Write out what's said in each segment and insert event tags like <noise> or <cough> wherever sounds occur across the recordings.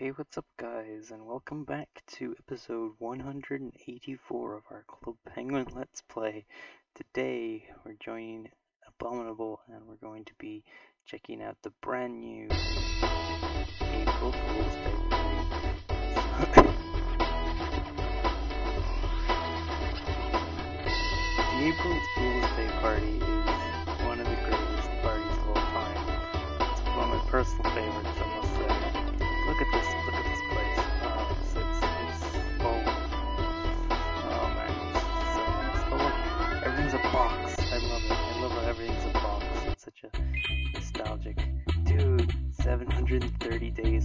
Hey, what's up, guys, and welcome back to episode 184 of our Club Penguin Let's Play. Today, we're joining Abominable, and we're going to be checking out the brand new April Fool's Day party. the April Fool's Day party is one of the greatest parties of all time. It's one of my personal favorites, 730 days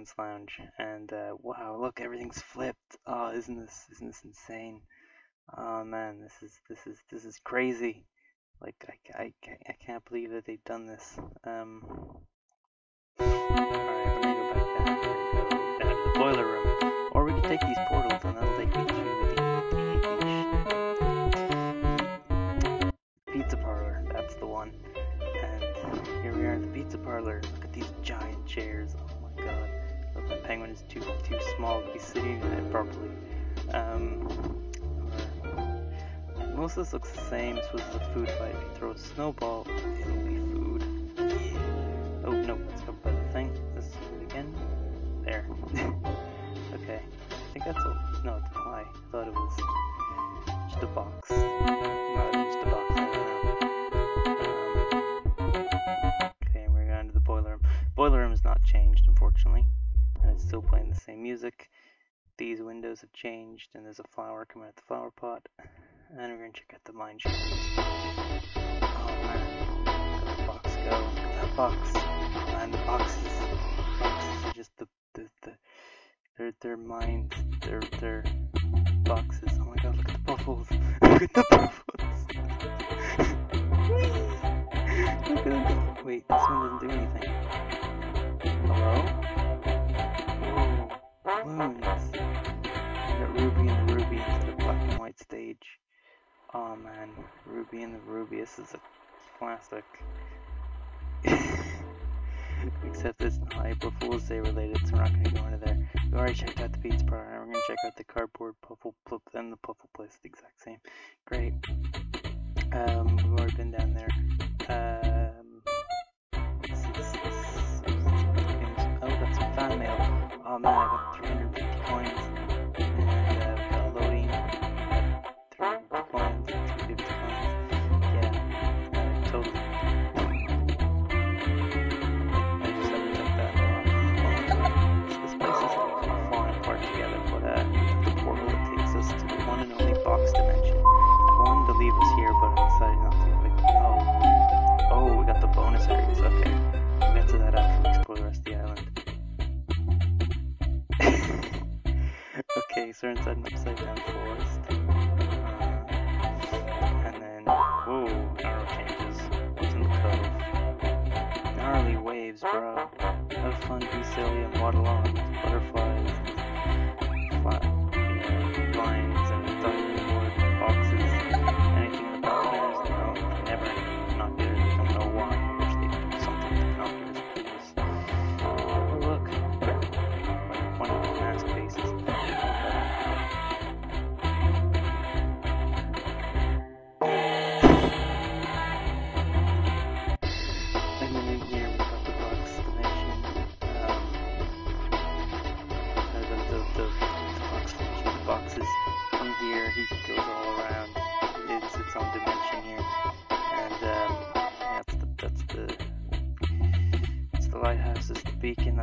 dance lounge. And, uh, wow, look, everything's flipped. Oh, isn't this, isn't this insane? Oh man, this is, this is, this is crazy. Like, I, I, I can't believe that they've done this. Um, alright, we're gonna go back gonna go to the boiler room. Or we can take these portals and that'll take me to the pizza parlor. That's the one. And here we are in the pizza parlor. Look at these giant chairs. Oh my god. The penguin is too too small to be sitting in it properly. Um, most of this looks the same. So this is a food fight. If you throw a snowball, it'll be food. Oh no, let's go by the thing. Let's do it again. There. <laughs> okay. I think that's all. no, it's pie. I thought it was just a box. Might have just a box. Um, okay, we're going to the boiler room. Boiler room has not changed, unfortunately. And it's still playing the same music. These windows have changed, and there's a flower coming out of the flower pot. And we're gonna check out the mine shaft. Oh man, at that box go. Look at that box. Man, the boxes, the boxes are just the the, the they're they're mines. They're they're boxes. Oh my god, look at the bubbles. <laughs> look at the go. <laughs> Wait, this one doesn't do anything. Hello? We got Ruby and the Ruby instead black and white stage. Oh man, Ruby and the Ruby, this is a classic. Except it's not April Fool's Day related, so we're not going to go into there. We already checked out the pizza parlor, now we're going to check out the cardboard puffle plup and the puffle place, the exact same. Great. Um, we've already been down there. Um, this is- this is- oh, that's fan mail. Oh man, I got 350 fun, be silly, and. Butterflies,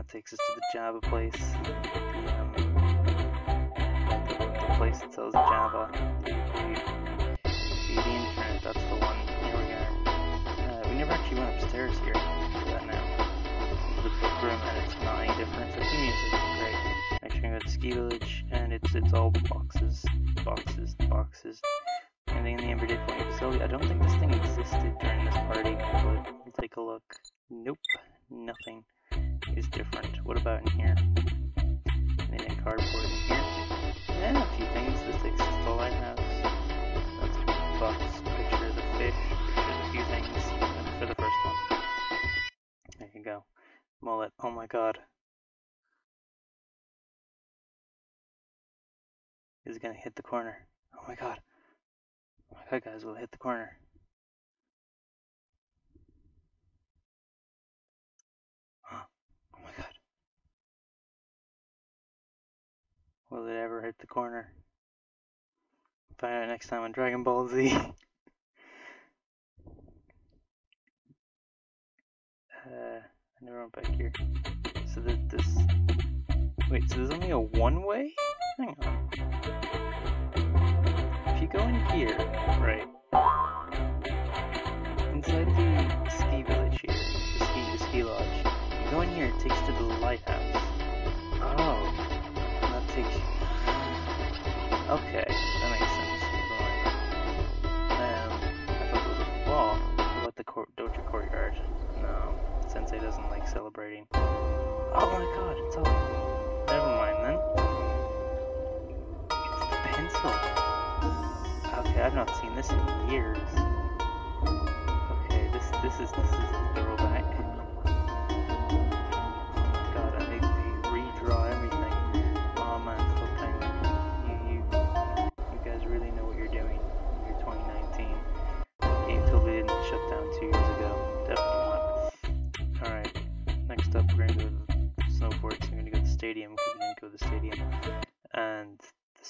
takes us to the Java place. The, um, the, the place that sells Java. The, the, the internet. That's the one. Here we are. Uh, we never actually went upstairs here. That now. Book Room, and it's not any different. So the music is great. Gonna go to Ski Village, and it's it's all boxes, boxes, boxes. Anything in the Ember Day Point facility. I don't think this thing existed during Gonna hit the corner? Oh my god. Oh my god, guys, will hit the corner? Oh my god. Will it ever hit the corner? Find out next time on Dragon Ball Z. <laughs> uh, I never went back here. So that this. Wait, so there's only a one way? Hang on. If you go in here, right? Inside the ski village here, the ski, the ski lodge. You go in here, it takes to the lighthouse.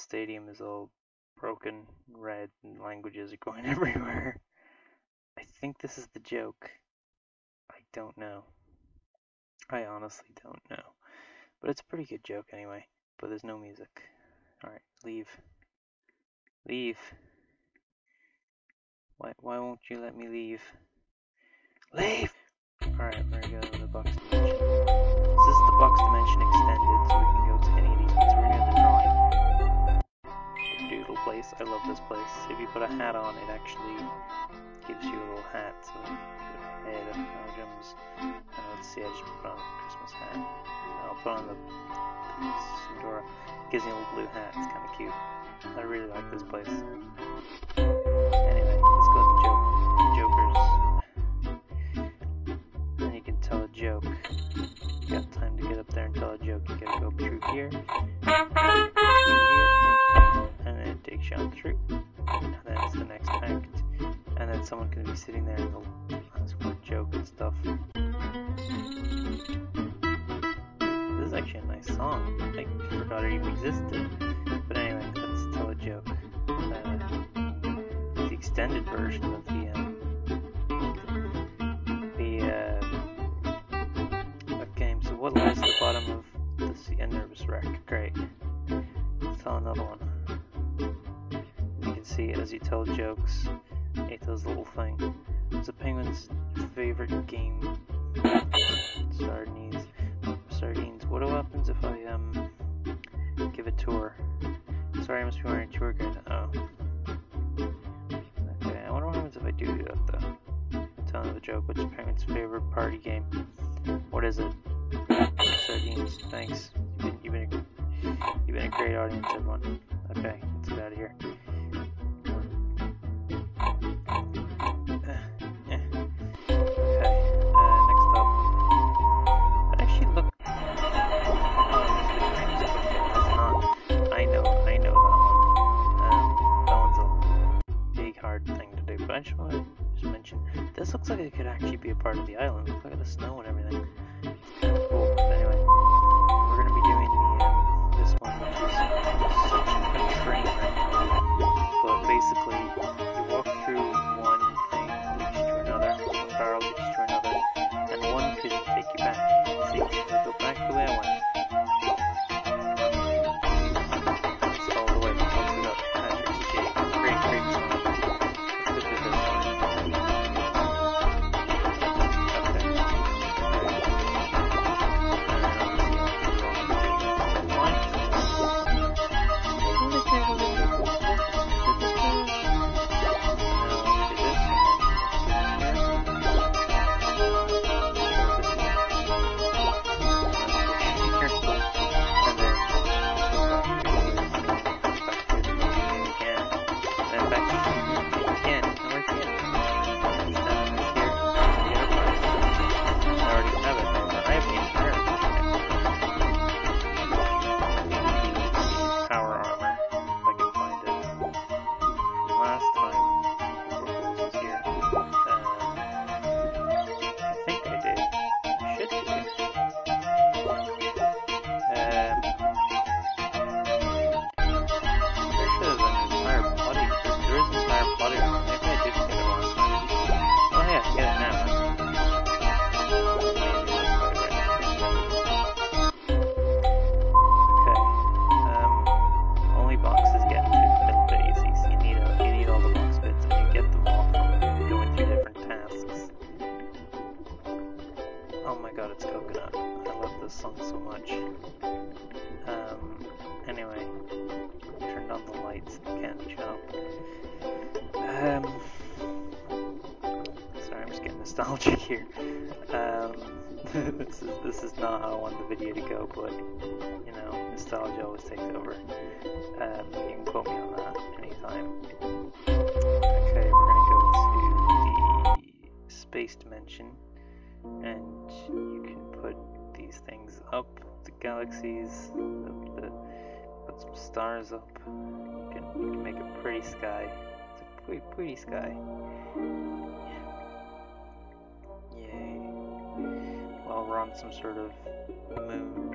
Stadium is all broken, red, and languages are going <laughs> everywhere. I think this is the joke. I don't know. I honestly don't know. But it's a pretty good joke anyway. But there's no music. Alright, leave. Leave. Why why won't you let me leave? Leave! Alright, we're gonna go to the box dimension. This is the box dimension place. I love this place. If you put a hat on, it actually gives you a little hat. So put a head of Belgium's. Uh, let's see, I just put on a Christmas hat. I'll put on the Sandora. Gives me a little blue hat. It's kind of cute. I really like this place. Let's another one. You can see as you tell jokes, it does a little thing. It's a penguin's favorite game. Sardines. Sardines. What happens if I um give a tour? Sorry, I must be wearing a tour guide. Oh. Okay, I wonder what happens if I do that though. Tell another joke. What's penguin's favorite party game? What is it? Sardines. Thanks. You've been a great audience, everyone. Okay, nostalgic here. Um, <laughs> this is this is not how I want the video to go, but you know, nostalgia always takes over. Um, you can quote me on that anytime. Okay, we're gonna go to the space dimension, and you can put these things up, the galaxies, the, the put some stars up. You can you can make a pretty sky. It's a pretty pretty sky. we're on some sort of moon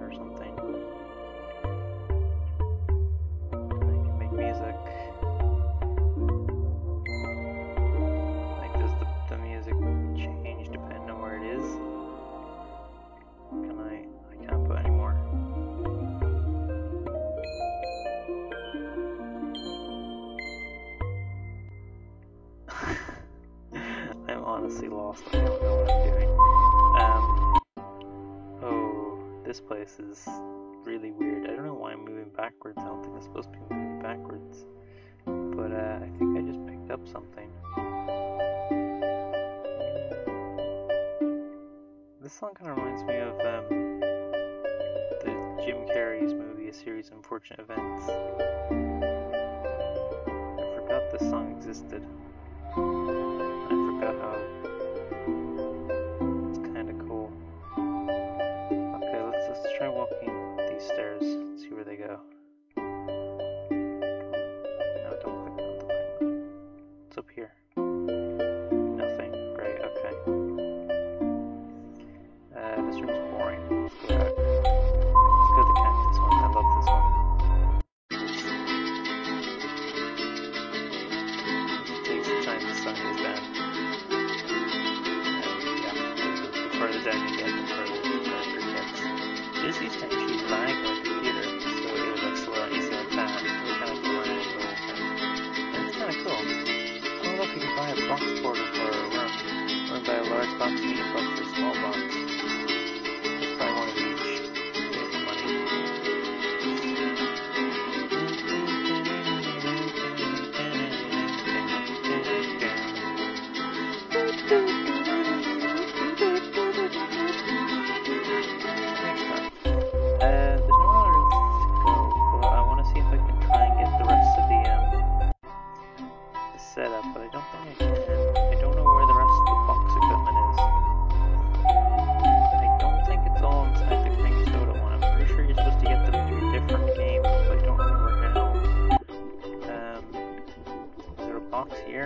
This is really weird. I don't know why I'm moving backwards. I don't think I'm supposed to be moving backwards. But uh, I think I just picked up something. This song kind of reminds me of um, the Jim Carrey's movie, A Series of Unfortunate Events. I forgot this song existed.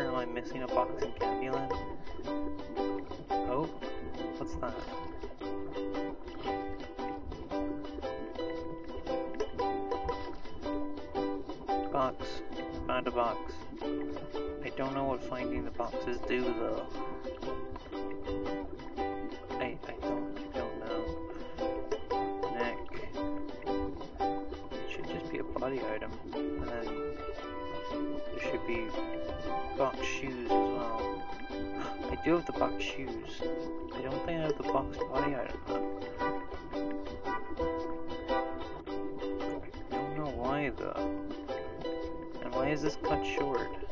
am I missing a box in Candyland? Oh, what's that? Box. found a box. I don't know what finding the boxes do though. box shoes as well. <gasps> I do have the box shoes. I don't think I have the box body item though. I don't know why though. And why is this cut short?